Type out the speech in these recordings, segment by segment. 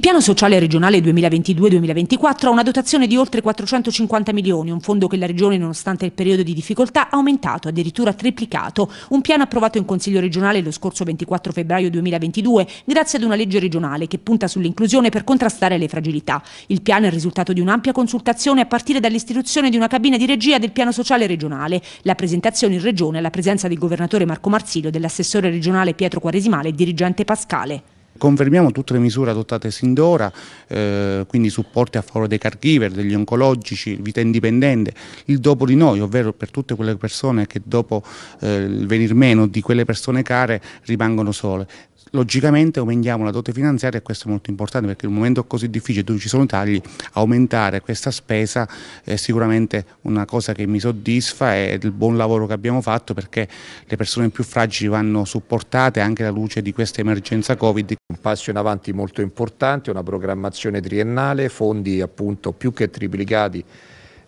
piano sociale regionale 2022-2024 ha una dotazione di oltre 450 milioni, un fondo che la regione nonostante il periodo di difficoltà ha aumentato, addirittura triplicato. Un piano approvato in Consiglio regionale lo scorso 24 febbraio 2022 grazie ad una legge regionale che punta sull'inclusione per contrastare le fragilità. Il piano è il risultato di un'ampia consultazione a partire dall'istituzione di una cabina di regia del piano sociale regionale, la presentazione in regione alla presenza del governatore Marco Marsilio, dell'assessore regionale Pietro Quaresimale e dirigente Pascale. Confermiamo tutte le misure adottate sin d'ora, eh, quindi supporti a favore dei caregiver, degli oncologici, vita indipendente, il dopo di noi, ovvero per tutte quelle persone che dopo eh, il venir meno di quelle persone care rimangono sole. Logicamente aumentiamo la dote finanziaria e questo è molto importante perché in un momento così difficile dove ci sono tagli, aumentare questa spesa è sicuramente una cosa che mi soddisfa e il buon lavoro che abbiamo fatto perché le persone più fragili vanno supportate anche alla luce di questa emergenza Covid. Un passo in avanti molto importante, una programmazione triennale, fondi appunto più che triplicati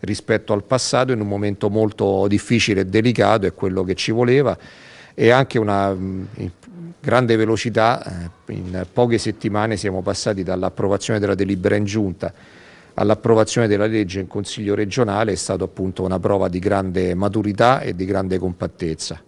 rispetto al passato in un momento molto difficile e delicato, è quello che ci voleva e anche una grande velocità, eh, in poche settimane siamo passati dall'approvazione della delibera in giunta all'approvazione della legge in Consiglio regionale, è stata appunto una prova di grande maturità e di grande compattezza.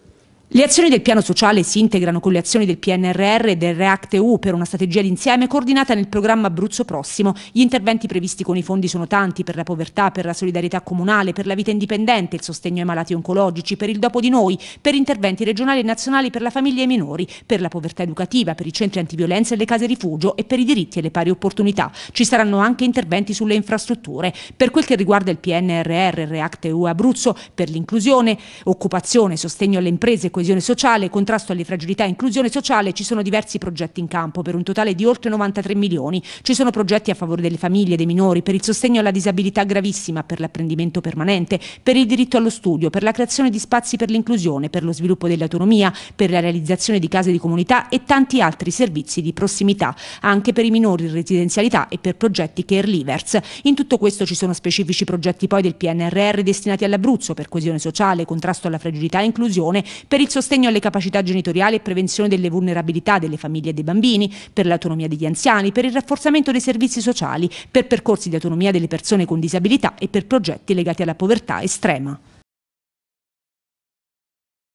Le azioni del piano sociale si integrano con le azioni del PNRR e del REACT-EU per una strategia d'insieme coordinata nel programma Abruzzo Prossimo. Gli interventi previsti con i fondi sono tanti per la povertà, per la solidarietà comunale, per la vita indipendente, il sostegno ai malati oncologici, per il dopo di noi, per interventi regionali e nazionali per la famiglia e i minori, per la povertà educativa, per i centri antiviolenza e le case rifugio e per i diritti e le pari opportunità. Ci saranno anche interventi sulle infrastrutture. Per quel che riguarda il PNRR REACT-EU Abruzzo, per l'inclusione, occupazione, sostegno alle imprese e coesione sociale, contrasto alle fragilità e inclusione sociale ci sono diversi progetti in campo per un totale di oltre 93 milioni. Ci sono progetti a favore delle famiglie, dei minori, per il sostegno alla disabilità gravissima, per l'apprendimento permanente, per il diritto allo studio, per la creazione di spazi per l'inclusione, per lo sviluppo dell'autonomia, per la realizzazione di case di comunità e tanti altri servizi di prossimità, anche per i minori in residenzialità e per progetti care livers. In tutto questo ci sono specifici progetti poi del PNRR destinati all'Abruzzo per coesione sociale, contrasto alla fragilità e inclusione, per il sostegno alle capacità genitoriali e prevenzione delle vulnerabilità delle famiglie e dei bambini, per l'autonomia degli anziani, per il rafforzamento dei servizi sociali, per percorsi di autonomia delle persone con disabilità e per progetti legati alla povertà estrema.